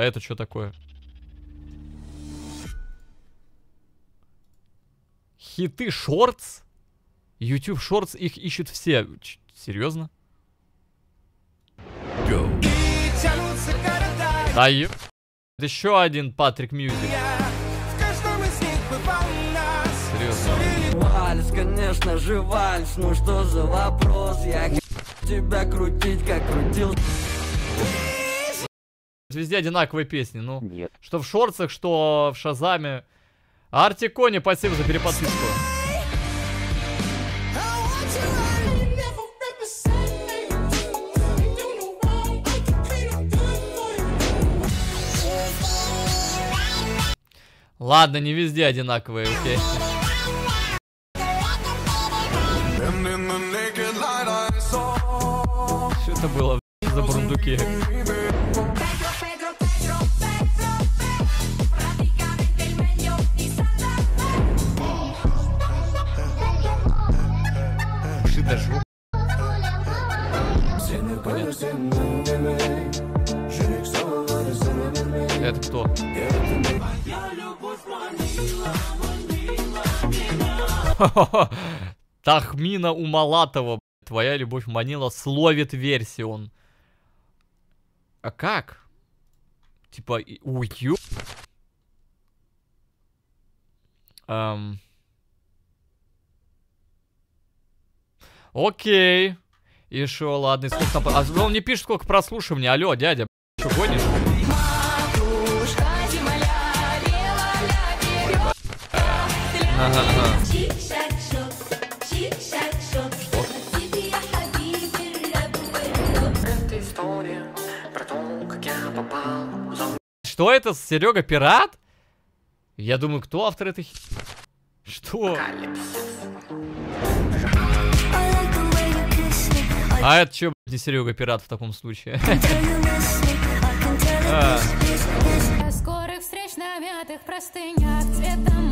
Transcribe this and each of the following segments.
А это что такое? Хиты shorts? YouTube shorts, их ищут все. Ч- серьезно? Да ё- Еще один Патрик Music. Серьезно. Вальс, конечно же вальс, ну что за вопрос? Я тебя крутить, как крутил Везде одинаковые песни, ну. Нет. Что в шорцах, что в Шазаме. Артикони, спасибо за переподписку. Ладно, не везде одинаковые, окей. Что это было за бурундуки? Кто? Тахмина Умалатова. б***ь, Твоя любовь манила словит версион. А как? Типа, ё... Эм. Окей. Шо, ладно, сколько А он не пишет, сколько прослушиваний. Алло, дядя, что гонишь? Что это, Серега Пират? Я думаю, кто автор этой Что? А это что, не Серега Пират в таком случае? А, скорых встреч на мятых простынях цвета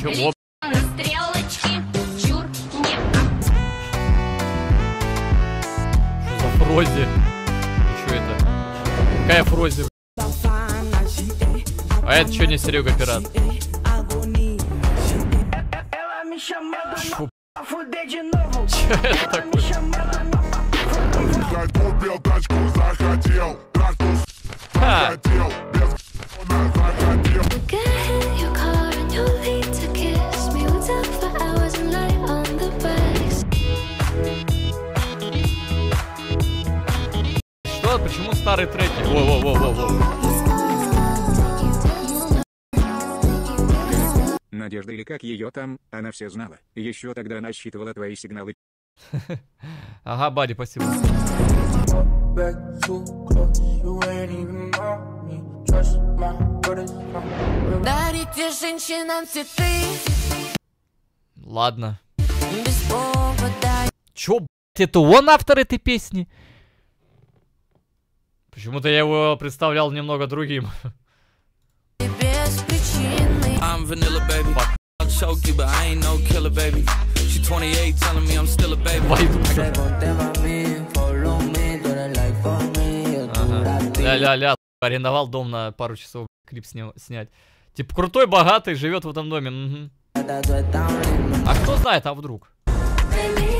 Чего? Стрелочки. Чур, не Что за Фрози? Что это? Какая Фрози? А это что не Серега Пират? Чё, Чё это такое? Тачку, захотел, Ха, Старые треки? Во-во-во-во-во. Надежда или как ее там, она все знала. Еще тогда она считывала твои сигналы. Ага, Бади, спасибо. Дарите женщинам цветы Ладно. без повода. Чё, блядь, это он автор этой песни? Почему-то я его представлял немного другим. I'm vanilla, baby. I'll choke you, but I ain't no killer, baby. She 28, telling me I'm still a baby. Вайдуша. Ля-ля-ля, арендовал дом на пару часов, клип сня- снять. Типа крутой, богатый, живет в этом доме. мгм. А кто знает, а вдруг? Make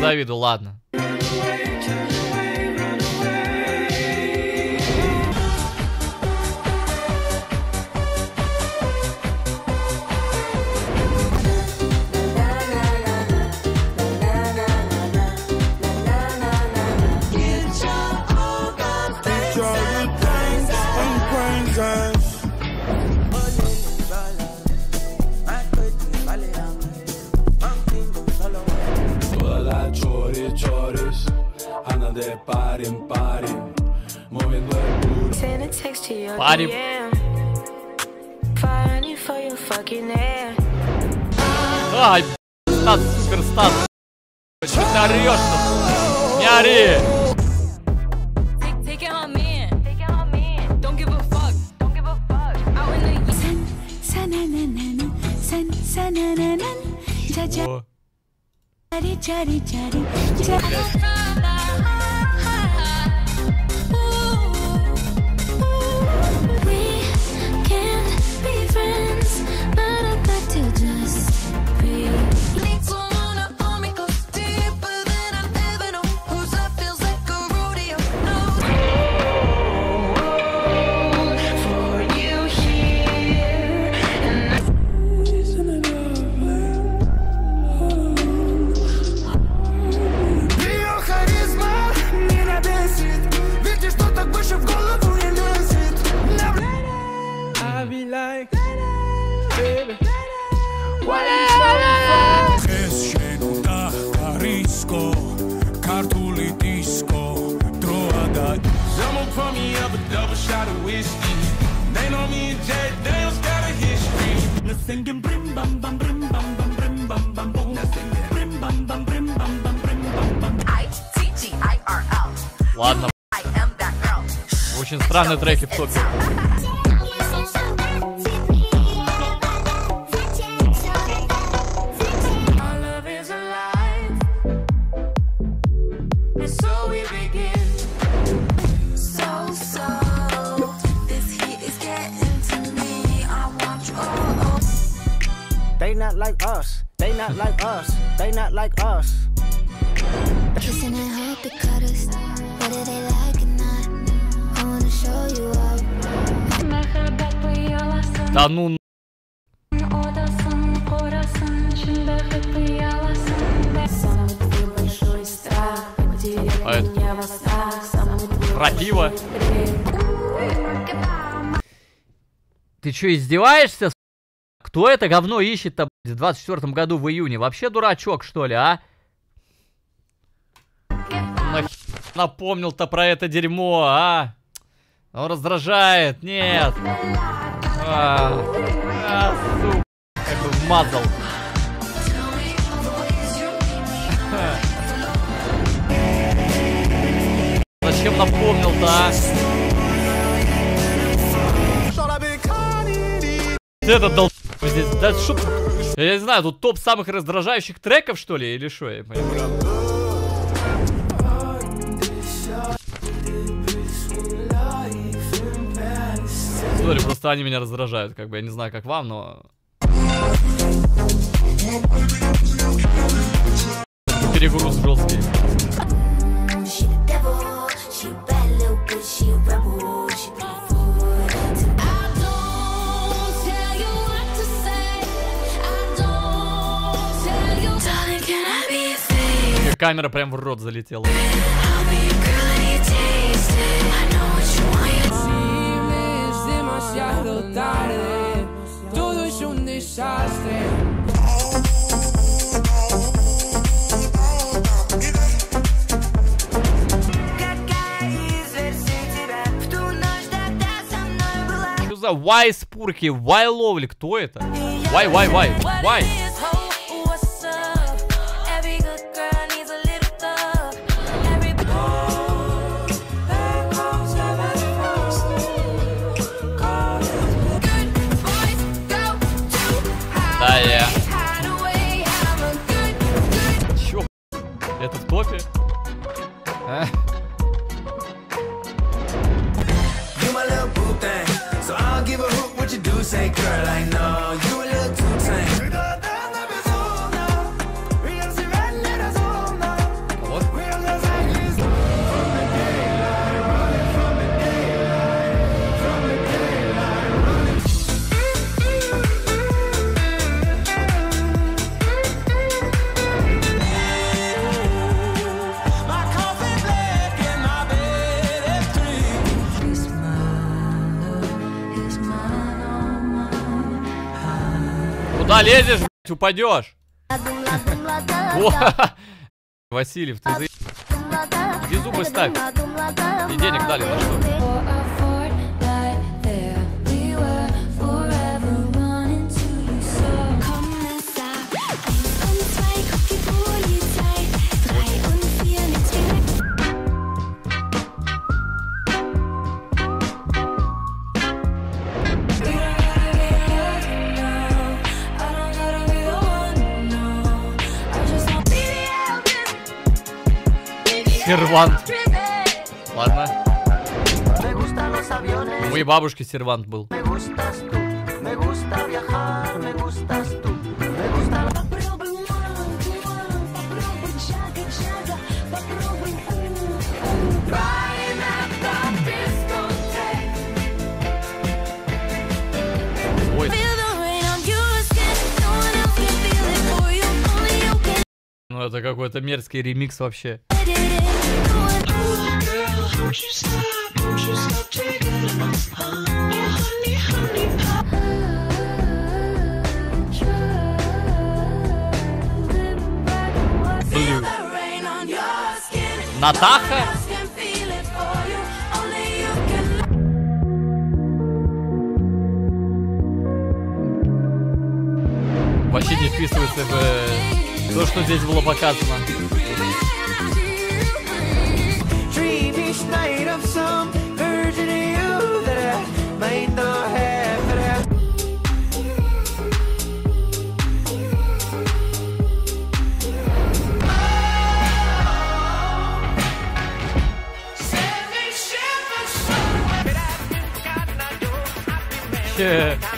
завидую, ладно. text to your Party. DM. Funny for your fucking air. Ай, Стас, супер Стас. Что ты орешь Не ори. Take, singing brim bam bam brim bam bam brim bam bam boom brim bam bam brim bam bam brim bam bam I-T-G-I-R-L. ладно. I am that girl. Очень странные треки в топе. Not like us. They not like us. They not like us. Kissing and hope it cut us, whether they like or not. I wanna show you out. Да ну, А это- крапива. Ты что, издеваешься? Кто это говно ищет-то в 24 году в июне? Вообще дурачок, что ли, а? Нах... Напомнил-то про это дерьмо, а? Он раздражает, нет. А, а, сука, как бы вмазал. Зачем напомнил-то, а? Это дол... здесь, да тут? Я не знаю, тут топ самых раздражающих треков, что ли, или что, я понимаю. Сори, просто они меня раздражают, как бы, я не знаю, как вам, но... Перегруз жесткий. Tarde, todo es un desastre. Что за вай спурки, вай ловли, кто это? Вай, вай, вай, вай. Куда лезешь, блядь, упадешь? О, Васильев, ты за... Иди зубы ставь. И денег дали на что? Сервант. Ладно. У моей бабушки сервант был. me gustas tú. Me gusta viajar, это какой-то мерзкий ремикс вообще. Блю. Натаха? Вообще не вписывается в э, то, что здесь было показано. Dreamish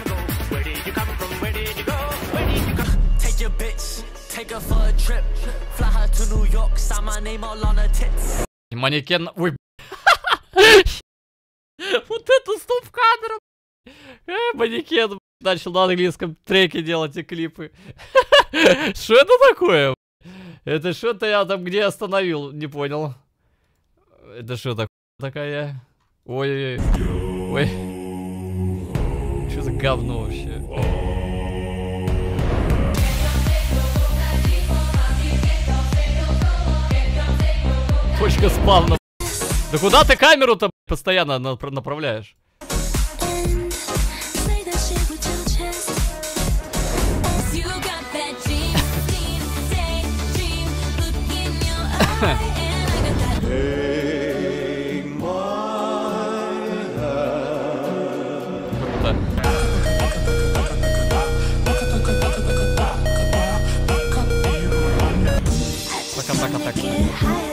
Манекен... Ой, Вот это стоп-камера! Э, манекен начал на английском треке делать и клипы. Что это такое? Это что-то я там где остановил, не понял. Это что такое такая? Ой, ой, ой. Что за говно вообще? Спавна. Да куда ты камеру-то постоянно напр- направляешь? Круто. Пока-пока-пока.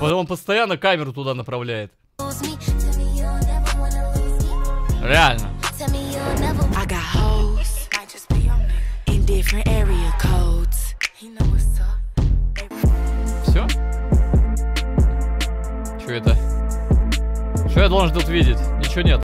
Вот он постоянно камеру туда направляет. Реально. Все? Что это? Что я должен тут видеть? Ничего нет.